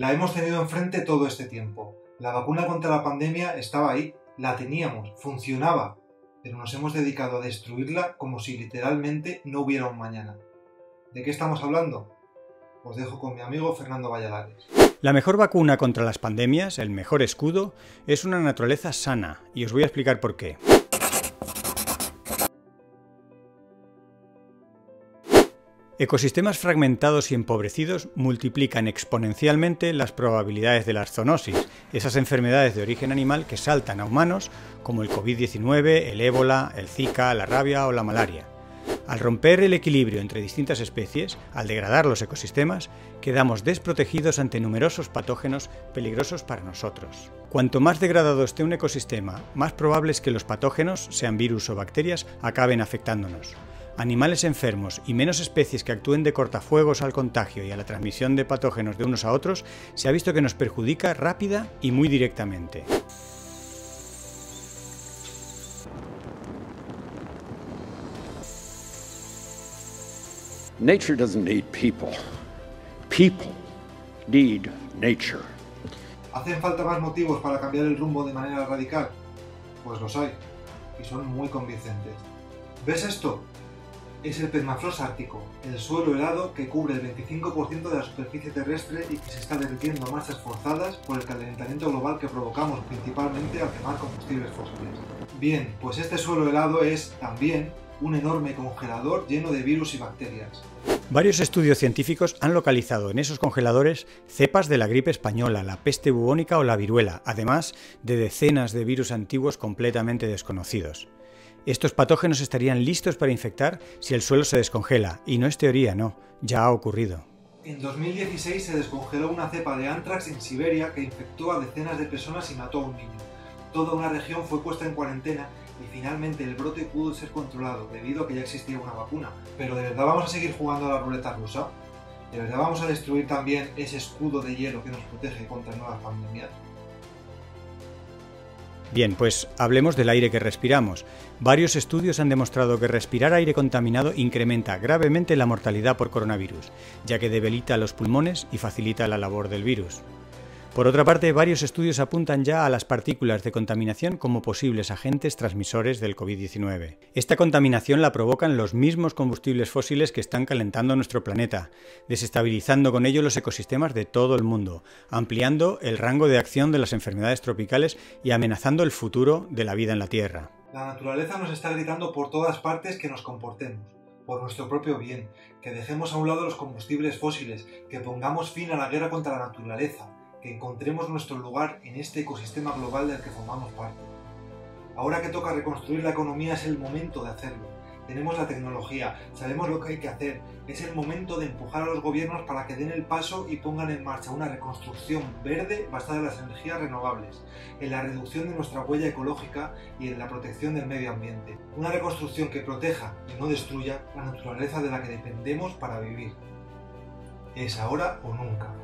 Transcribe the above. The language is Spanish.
La hemos tenido enfrente todo este tiempo. La vacuna contra la pandemia estaba ahí, la teníamos, funcionaba, pero nos hemos dedicado a destruirla como si literalmente no hubiera un mañana. ¿De qué estamos hablando? Os dejo con mi amigo Fernando Valladares. La mejor vacuna contra las pandemias, el mejor escudo, es una naturaleza sana, y os voy a explicar por qué. Ecosistemas fragmentados y empobrecidos multiplican exponencialmente las probabilidades de las zoonosis, esas enfermedades de origen animal que saltan a humanos como el COVID-19, el ébola, el Zika, la rabia o la malaria. Al romper el equilibrio entre distintas especies, al degradar los ecosistemas, quedamos desprotegidos ante numerosos patógenos peligrosos para nosotros. Cuanto más degradado esté un ecosistema, más probable es que los patógenos, sean virus o bacterias, acaben afectándonos animales enfermos y menos especies que actúen de cortafuegos al contagio y a la transmisión de patógenos de unos a otros, se ha visto que nos perjudica rápida y muy directamente. Nature doesn't need people. People need nature. ¿Hacen falta más motivos para cambiar el rumbo de manera radical? Pues los hay, y son muy convincentes. ¿Ves esto? Es el permafrost ártico, el suelo helado que cubre el 25% de la superficie terrestre y que se está derritiendo a marchas forzadas por el calentamiento global que provocamos principalmente al quemar combustibles fósiles. Bien, pues este suelo helado es también un enorme congelador lleno de virus y bacterias. Varios estudios científicos han localizado en esos congeladores cepas de la gripe española, la peste bubónica o la viruela, además de decenas de virus antiguos completamente desconocidos. Estos patógenos estarían listos para infectar si el suelo se descongela, y no es teoría, no, ya ha ocurrido. En 2016 se descongeló una cepa de anthrax en Siberia que infectó a decenas de personas y mató a un niño. Toda una región fue puesta en cuarentena y finalmente el brote pudo ser controlado debido a que ya existía una vacuna. Pero ¿de verdad vamos a seguir jugando a la ruleta rusa? ¿De verdad vamos a destruir también ese escudo de hielo que nos protege contra nuevas pandemias? Bien, pues hablemos del aire que respiramos. Varios estudios han demostrado que respirar aire contaminado incrementa gravemente la mortalidad por coronavirus, ya que debilita los pulmones y facilita la labor del virus. Por otra parte, varios estudios apuntan ya a las partículas de contaminación como posibles agentes transmisores del COVID-19. Esta contaminación la provocan los mismos combustibles fósiles que están calentando nuestro planeta, desestabilizando con ello los ecosistemas de todo el mundo, ampliando el rango de acción de las enfermedades tropicales y amenazando el futuro de la vida en la Tierra. La naturaleza nos está gritando por todas partes que nos comportemos por nuestro propio bien, que dejemos a un lado los combustibles fósiles, que pongamos fin a la guerra contra la naturaleza, que encontremos nuestro lugar en este ecosistema global del que formamos parte. Ahora que toca reconstruir la economía es el momento de hacerlo. Tenemos la tecnología, sabemos lo que hay que hacer. Es el momento de empujar a los gobiernos para que den el paso y pongan en marcha una reconstrucción verde basada en las energías renovables, en la reducción de nuestra huella ecológica y en la protección del medio ambiente. Una reconstrucción que proteja y no destruya la naturaleza de la que dependemos para vivir. Es ahora o nunca.